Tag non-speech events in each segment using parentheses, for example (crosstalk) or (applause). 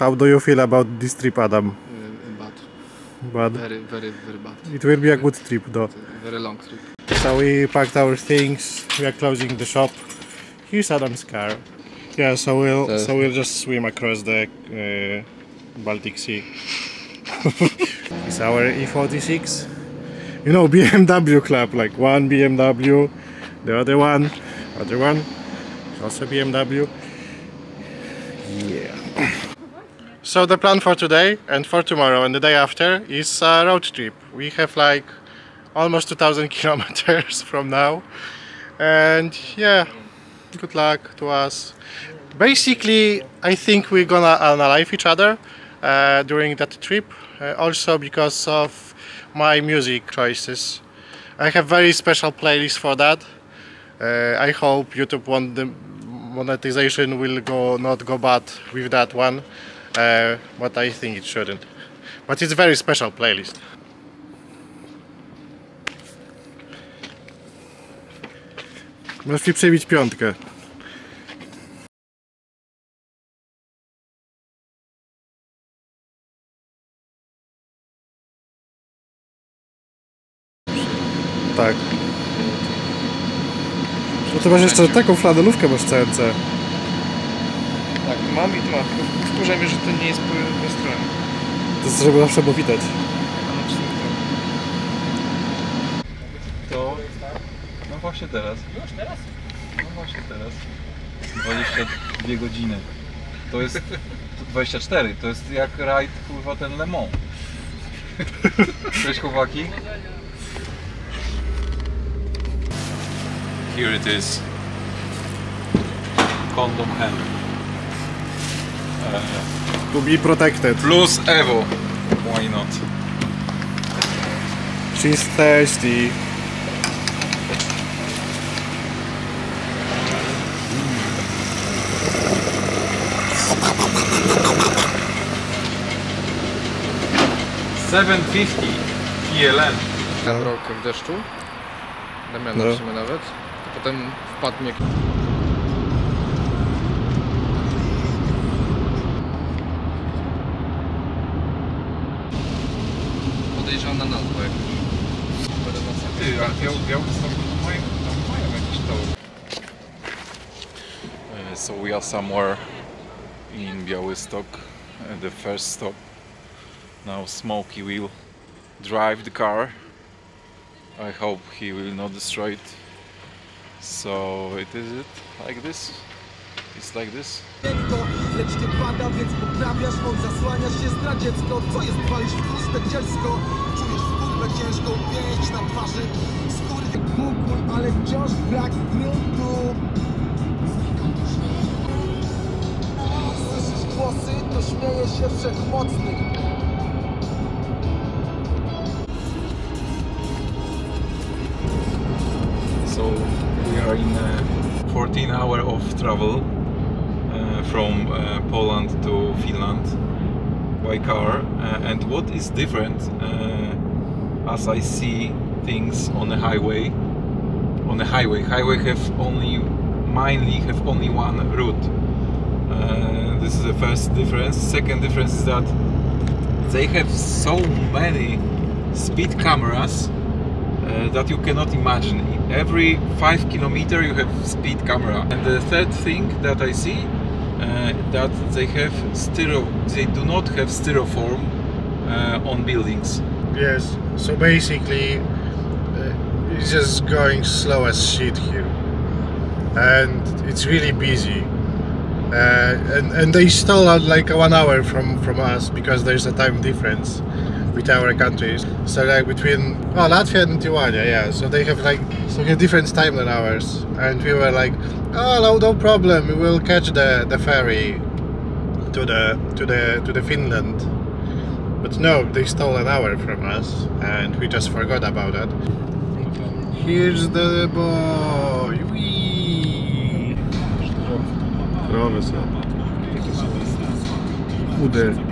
How do you feel about this trip, Adam? Uh, bad. But Very, very, very bad. it will be a good trip, though. Very long trip. So we packed our things. We are closing the shop. Here's Adam's car. Yeah, so we'll So- so we'll just swim across the uh, Baltic Sea. (laughs) it's our E46. You know BMW club, like one BMW, the other one, other one, also BMW. Yeah. So the plan for today and for tomorrow and the day after is a road trip. We have like almost 2000 (laughs) kilometers from now. And yeah good luck to us. Basically i think we're gonna unalive each other uh, during that trip uh, also because of my music choices. I have very special playlist for that. Uh, i hope youtube won't the monetization will go not go bad with that one uh, but i think it shouldn't but it's a very special playlist Możesz mi przebić piątkę. Tak. No to masz jeszcze taką flanelówkę masz CNC. Mam i tu mam. Tylko wkurzam mnie, że to nie jest po po stronie. To jest, żeby zawsze było widać. To. No właśnie teraz. Już teraz? No właśnie teraz. 22 godziny. To jest. 24, to jest jak rajd kurwa ten Le Mans. Cześć chłopaki. Here it is. Condom M. To be protected. Plus Evo. Why not? She's thirsty. Seven fifty PLN. Ten rok w deszczu. Damiana No. nawet. To potem wpadł mnie... Podejrzewam na nas, bo jak będę na sobie. Ty, a Biał, Białystok mają, tam mają jakiś tor. So we are somewhere in Białystok, uh, the first stop. Now Smokey will drive the car. I hope he will not destroy it. So it is it like this? It's like this? Dziecko nie pada, więc poprawiasz bądź zasłaniasz się zdradziecko. Co jest, walisz w chustę dzielsko. Czujesz kurwę ciężką pięść na twarzy. Skóry kukul, ale wciąż brak gruntu. Słyszysz głosy, to śmieje się wszechmocny. So we are in a 14 hour of travel from uh, Poland to Finland by car. Uh, and what is different uh, as I see things on the highway? On the highway, highway have only mainly have only one route. Uh, this is the first difference. Second difference is that they have so many speed cameras uh, that you cannot imagine. Every five kilometer you have speed camera. And the third thing that I see uh, that they have styro, they do not have styrofoam uh, on buildings. Yes, so basically uh, it's just going slow as shit here. And it's really busy. Uh, and, and they still are like one hour from, from us because there's a time difference with our countries. So like between oh Latvia and Lithuania, yeah. So they have like so have different time than ours. And we were like, oh no, no problem. We will catch the, the ferry to the to the to the Finland. But no, they stole an hour from us, and we just forgot about that. Here's the boy. Whee! Krowy są. Chude.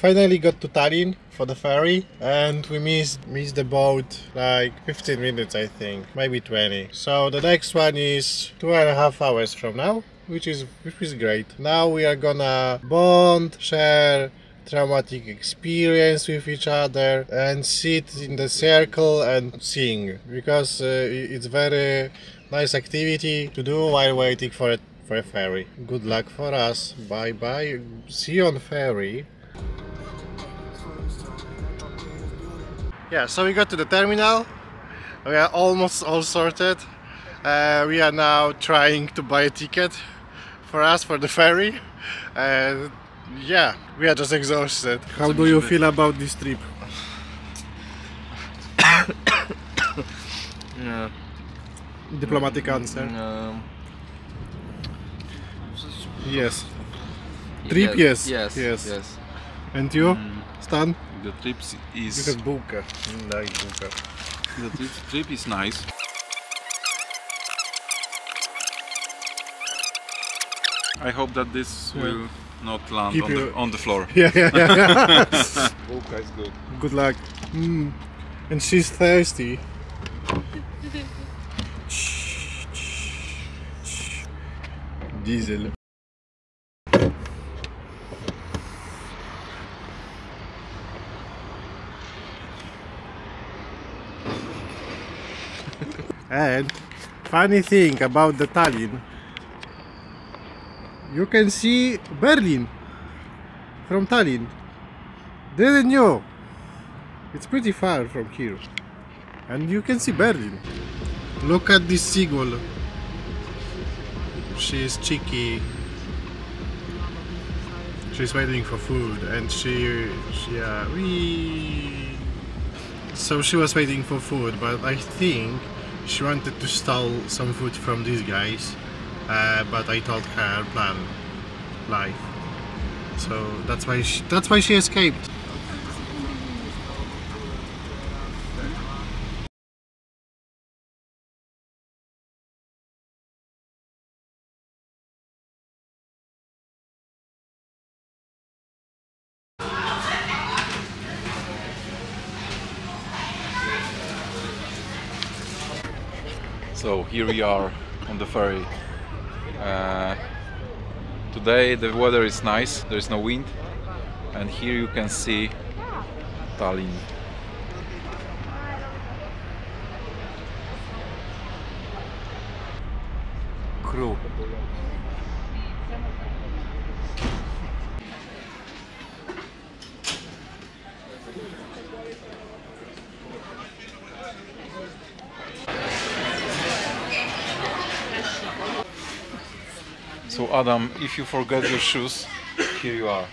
Finally got to Tallinn for the ferry and we missed missed the boat like 15 minutes I think maybe 20 so the next one is two and a half hours from now which is which is great. Now we are gonna bond share traumatic experience with each other and sit in the circle and sing because uh, it's very nice activity to do while waiting for a, for a ferry. Good luck for us. Bye bye see you on ferry yeah so we got to the terminal we are almost all sorted uh, we are now trying to buy a ticket for us for the ferry and yeah we are just exhausted how do you feel about this trip (coughs) Nie. diplomatic answer Um, yes Trip, yes. Yes. Yes. yes. and you Stan The trip is have bułkę daj bułkę the trip, trip is nice. I hope that this Yeah. will not land Keep on you- the, on the floor. (laughs) yeah yeah yeah Bułka is good. good luck mm. and she's thirsty (laughs) diesel and funny thing about the Tallinn you can see Berlin from Tallinn didn't know it's pretty far from here. And you can see Berlin. Look at this seagull. She is cheeky. She's waiting for food and she, she uh, wee. So she was waiting for food, but I think she wanted to steal some food from these guys. Uh, but I told her plan life. So that's why she, that's why she escaped. So here we are on the ferry. Uh, today the weather is nice, there is no wind, and here you can see Tallinn. Crew. So Adam, if you forget your shoes, here you are.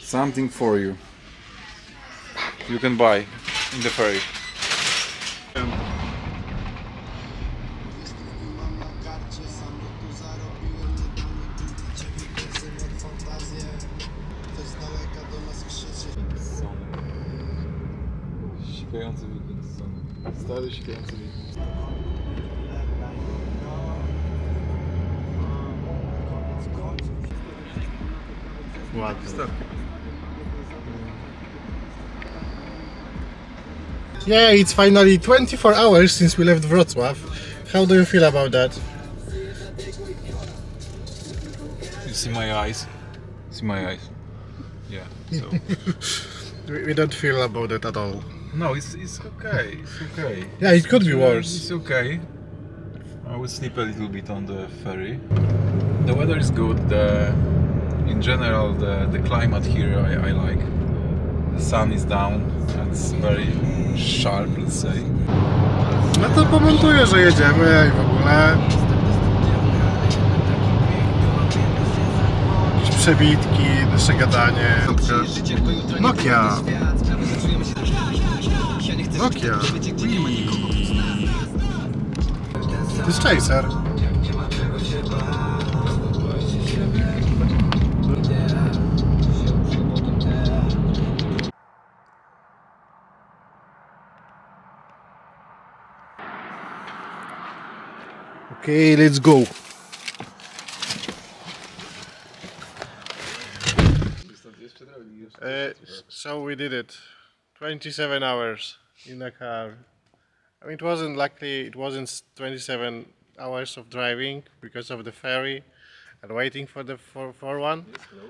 Something for you. You can buy in the ferry. Stary sikający weekend. Ładnie. Yeah, it's finally 24 hours since we left Wrocław. How do you feel about that? You see my eyes? See my eyes? Yeah. So (laughs) We we don't feel about it at all. no, it's it's okay. It's okay. Yeah, it could be worse. It's okay. I will sleep a little bit on the ferry. The weather is good. The in general the the climate here I, I like. The sun is down. It's very sharp, let's say. No to pomontuję, że jedziemy i w ogóle. Jakieś przebitki, nasze gadanie. Nokia. Nokia. Wii. To jest Chaser. Okay, let's go. Uh, so we did it. 27 hours in a car. I mean, it wasn't luckily, it wasn't 27 hours of driving because of the ferry and waiting for the for, for one. Yes, hello,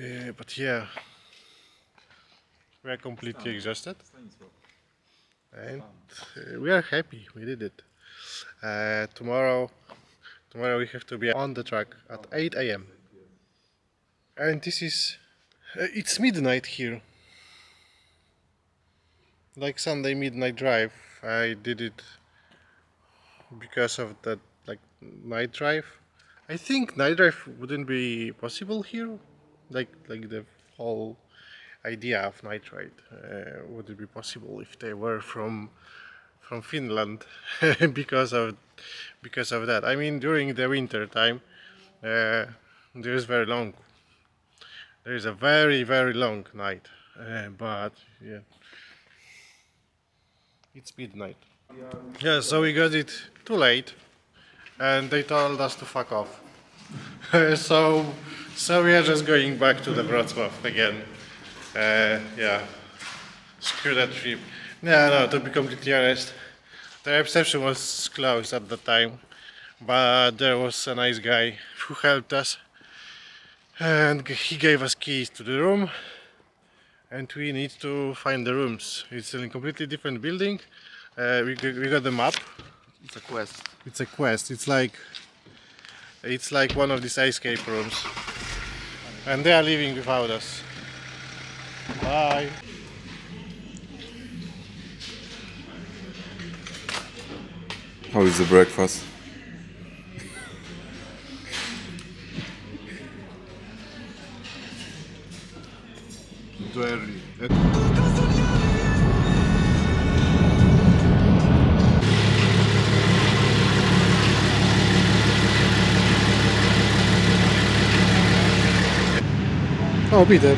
hello. Uh, but yeah, we are completely exhausted. And uh, we are happy, we did it. Uh, tomorrow, tomorrow we have to be on the track at 8 a.m. And this is, uh, it's midnight here. Like Sunday midnight drive. I did it because of that like night drive. I think night drive wouldn't be possible here. Like like the whole idea of night ride uh, would it be possible if they were from from Finland (laughs) because of because of that. I mean during the winter time uh, there is very long there is a very very long night uh, but yeah. It's midnight. Yeah so we got it too late and they told us to fuck off. (laughs) So so we are just going back to the Wrocław again. Uh, yeah. Screw that trip no no to be completely honest the reception was closed at the time but there was a nice guy who helped us and he gave us keys to the room and we need to find the rooms. It's in a completely different building. Uh, we, we got the map. It's a quest. it's a quest. It's like it's like one of these escape rooms. And they are leaving without us. Bye How is the breakfast? too early Oh, Peter.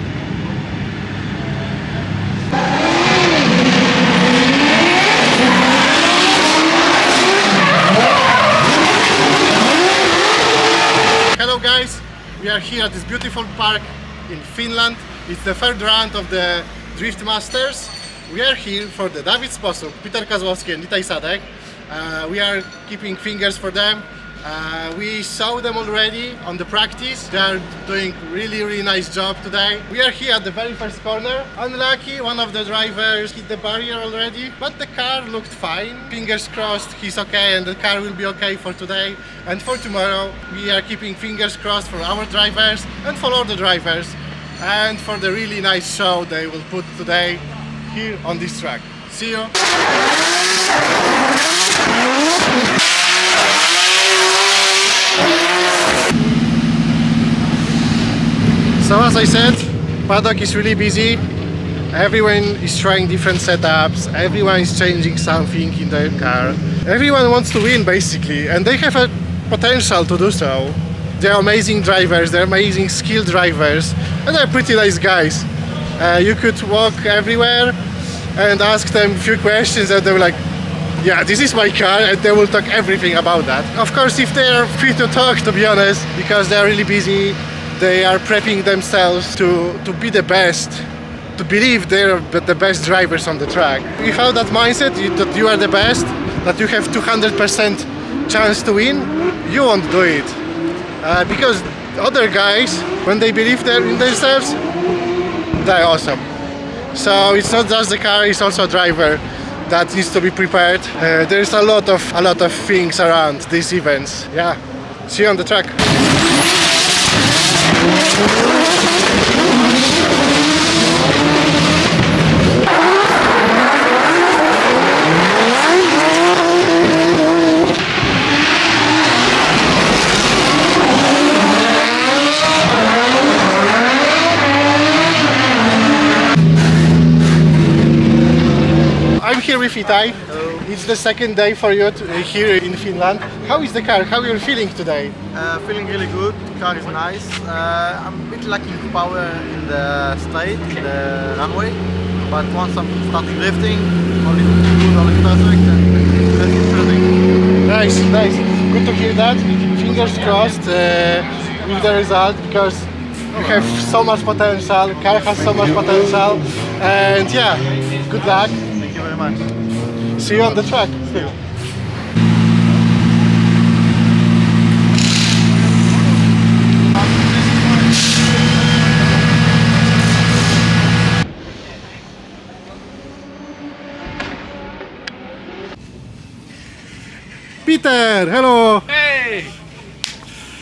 Hello guys, we are here at this beautiful park in Finland. It's the third round of the Drift Masters. We are here for the Dawid Sposób, Peter Kozłowski and Itai Sadek. Uh, we are keeping fingers for them. Uh, we saw them already on the practice. They are doing really, really nice job today. We are here at the very first corner. Unlucky, one of the drivers hit the barrier already, but the car looked fine. Fingers crossed, he's okay and the car will be okay for today. And for tomorrow, we are keeping fingers crossed for our drivers and for all the drivers and for the really nice show they will put today here on this track. See you! So as I said, paddock is really busy. Everyone is trying different setups. Everyone is changing something in their car. Everyone wants to win basically, and they have a potential to do so. They're amazing drivers. They're amazing skilled drivers, and they're pretty nice guys. Uh, you could walk everywhere and ask them a few questions, and they're like, yeah, this is my car, and they will talk everything about that. Of course, if they are free to talk, to be honest, because they are really busy, they are prepping themselves to, to be the best, to believe they're the best drivers on the track. Without that mindset, you, that you are the best, that you have 200% chance to win, you won't do it. Uh, because other guys, when they believe they're in themselves, they're awesome. So it's not just the car; it's also a driver that needs to be prepared. Uh, there's a lot of a lot of things around these events. Yeah, see you on the track. I'm here with Itai. It's the second day for you to, uh, here in Finland. How is the car? How are you feeling today? Uh, feeling really good. Car is nice. Uh, I'm a bit lacking power in the straight, in the runway. But once I'm starting drifting, all is good, all is perfect, and that's interesting. Nice, nice. Good to hear that. Fingers crossed uh, with the result because you have so much potential. Car has so much potential, and yeah, good luck. Thank you very much. See you on the track. Peter, hello. Hey!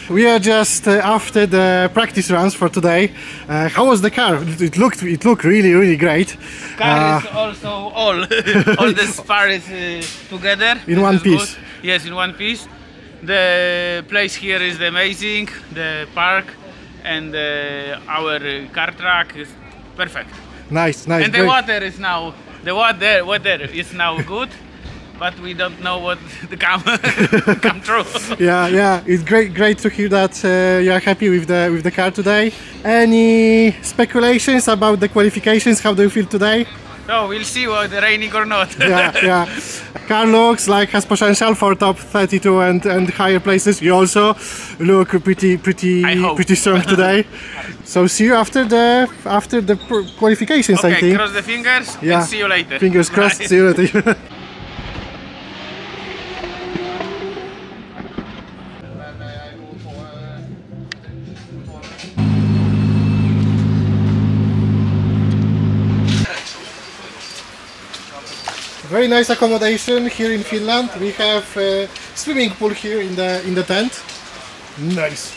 We are just uh, after the practice runs for today. Uh, how was the car? It, looked it looked really really great. car Uh, is also all (laughs) all the spar is uh, together In This one piece. good. yes in one piece the place here is amazing the park and uh, our car track is perfect nice, nice. and the great. water is now the water weather is now good but we don't know what (laughs) to come (laughs) come true (laughs) Yeah, yeah, it's great, great to hear that uh, you are happy with the with the car today. Any speculations about the qualifications? How do you feel today? so we'll see what raining or not Yeah, yeah. Car looks like has potential for top 32 and, and higher places. You also look pretty pretty pretty strong today. so see you after the after the qualifications. I okay think. cross the fingers Yeah. and see you later Fingers crossed. Bye. See you later. Very nice accommodation here in Finland. We have a swimming pool here in the in the tent. Nice.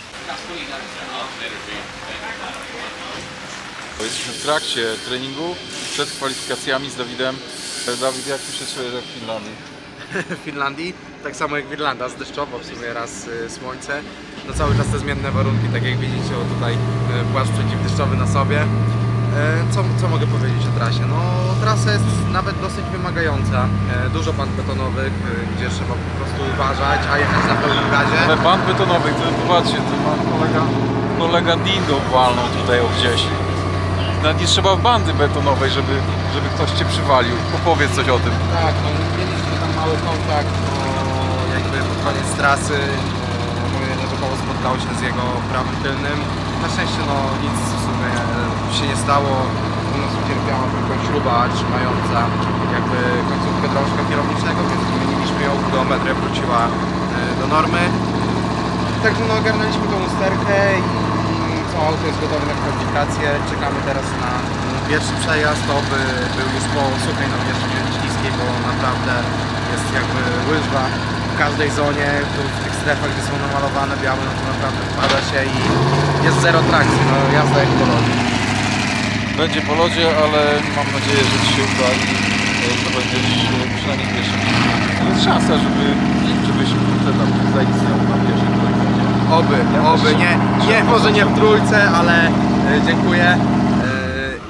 Jesteśmy w trakcie treningu przed kwalifikacjami z Dawidem. Dawid, jak ty się czujesz w Finlandii? (laughs) w Finlandii, tak samo jak w Irlandii, deszczowo w sumie raz y, słońce. No cały czas te zmienne warunki, tak jak widzicie, o tutaj y, płaszcz przeciwdeszczowy na sobie. E, Co, co mogę powiedzieć o trasie? No trasa jest nawet dosyć wymagająca. E, Dużo band betonowych, y, gdzie trzeba po prostu uważać, a jechać na pełnym gazie. Ale band betonowy, to zobaczcie, to ma kolega, kolega Dindo walnął tutaj o gdzieś. Nawet nie trzeba bandy betonowej, żeby, żeby ktoś cię przywalił. Opowiedz coś o tym. Tak, no mieliśmy tam mały kontakt, bo jakby pod koniec trasy e, moje lewe koło spotkało się z jego prawym tylnym. Na szczęście no nic w sumie e, się nie stało. U nas ucierpiała tylko śruba trzymająca jakby końcówkę drążka kierowniczego, więc wymieniliśmy ją, geometria wróciła e, do normy. Także no ogarnęliśmy tą usterkę i co auto jest gotowe na kwalifikację. Czekamy teraz na pierwszy przejazd, oby był już po suchej nawierzchni śliskiej, bo naprawdę jest jakby łyżwa w każdej zonie, tu w tych strefach, gdzie są namalowane białe, no to naprawdę wpada się i jest zero trakcji, no jazda jak po lodzie. Będzie po lodzie, ale mam nadzieję, że Ci się uda i e, to będziesz e, przynajmniej pierwszy. Jest szansa, żeby, żebyś kurde tam zaistniał na kolejce. Oby, Ja oby, nie, nie, może nie w trójce, ale e, dziękuję. E,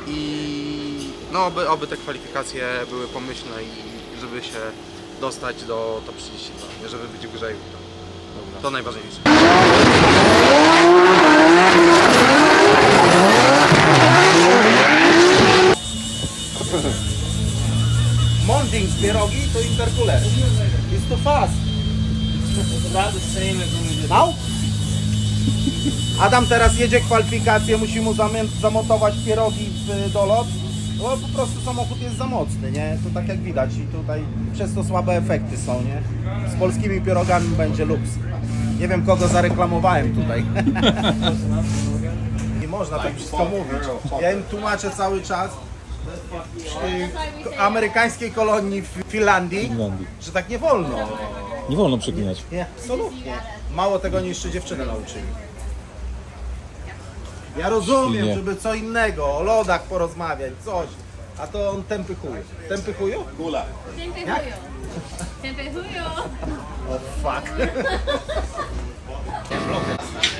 I no oby, oby te kwalifikacje były pomyślne i żeby się dostać do top 32, żeby być wyżej. To najważniejsze. Monding z pierogi to intercooler. Jest to fast. Now? Adam teraz jedzie kwalifikację, musi mu zamontować pierogi w dolot. No po prostu samochód jest za mocny, nie? To tak jak widać i tutaj przez to słabe efekty są, nie? Z polskimi pierogami będzie luks. Nie wiem kogo zareklamowałem tutaj. (laughs) Nie można tak wszystko mówić. Ja im tłumaczę cały czas y, amerykańskiej kolonii w Finlandii, Finlandii. że tak nie wolno. Nie wolno przeklinać. Nie, absolutnie. Mało tego niż jeszcze dziewczyny nauczyli. Ja rozumiem, Świnie. żeby co innego, o lodach porozmawiać, coś. A to on tępy chuj. Tępy chuju? Gula. Tępy chujo. Tępy. O fuck. (laughs)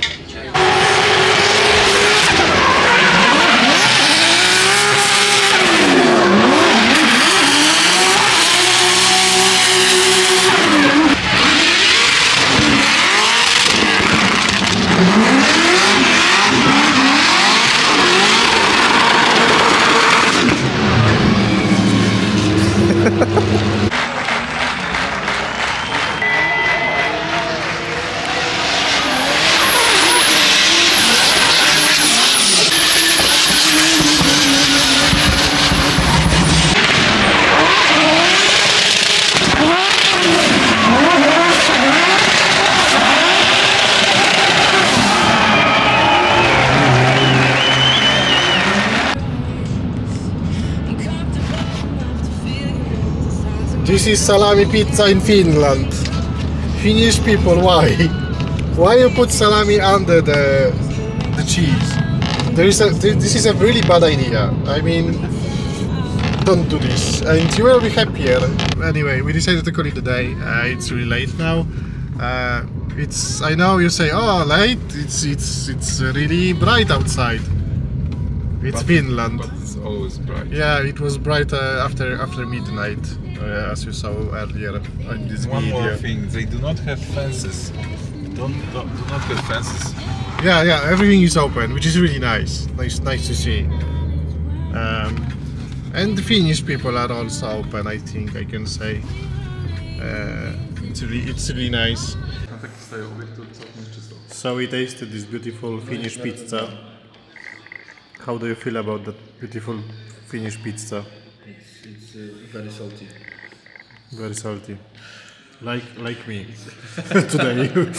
is salami pizza in Finland. Finnish people, why? Why you put salami under the the cheese? There is a this is a really bad idea. I mean, don't do this, and you will be happier. Anyway, we decided to call it a day. Uh, it's really late now. Uh, it's I know you say, oh, late. It's it's it's really bright outside. It's But- Finland. But it's always bright. Yeah, it was bright uh, after after midnight, uh, as you saw earlier in this One video. more thing, they do not have fences. Don't, don't do not have fences. Yeah, yeah, everything is open, which is really nice. Nice, nice to see. Um, and the Finnish people are also open. I think I can say. Uh, it's really, it's really nice. So we tasted this beautiful Finnish pizza. How do you feel about that beautiful Finnish pizza? It's uh, very salty. Very salty. Like like me (laughs) today. (laughs)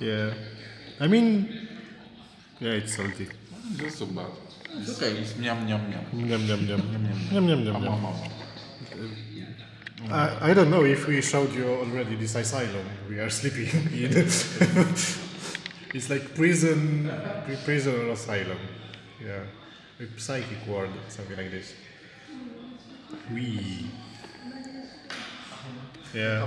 yeah. I mean yeah it's salty. Just so bad. It's okay. It's miam miam miam. Yum yum yum. Yum yum yum yum. I, uh, I don't know if we showed you already this asylum we are sleeping in. (laughs) it's like prison pri- prison or asylum. Yeah. A psychic ward, something like this. We. Yeah.